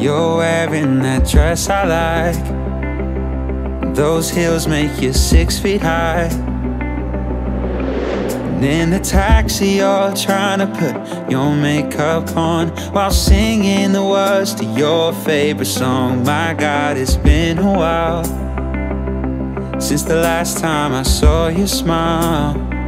You're wearing that dress I like. Those heels make you six feet high. And in the taxi, you're trying to put your makeup on while singing the words to your favorite song. My God, it's been a while since the last time I saw you smile.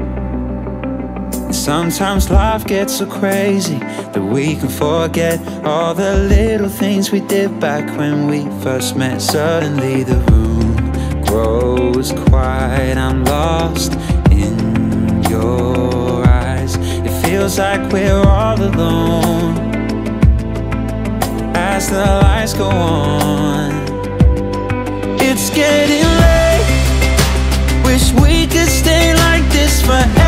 Sometimes life gets so crazy that we can forget all the little things we did back when we first met. Suddenly, the room grows quiet. I'm lost in your eyes. It feels like we're all alone as the lights go on. It's getting late. Wish we could stay like this forever.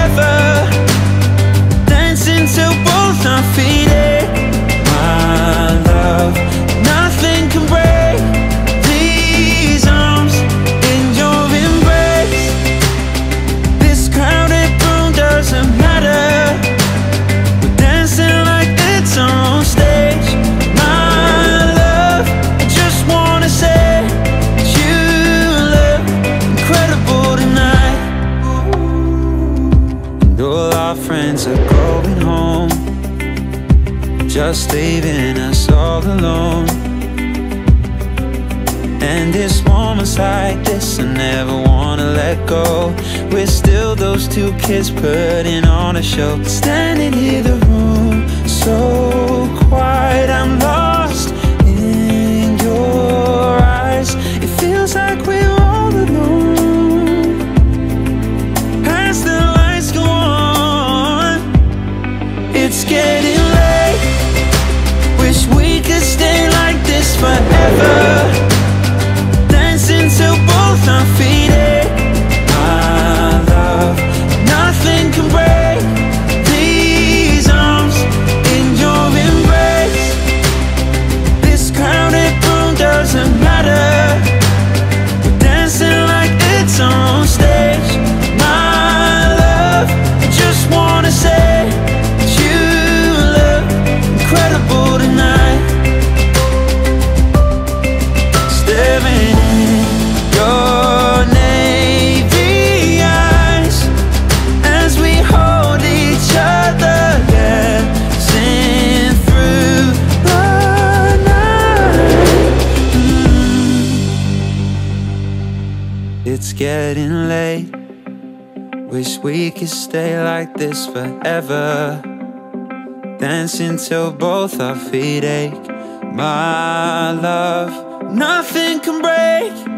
Just leaving us all alone. And this moments like this I never wanna let go. We're still those two kids putting on a show. Standing here, the room so quiet. I'm It's getting late. Wish we could stay like this forever. Dancing till both our feet ache. My love, nothing can break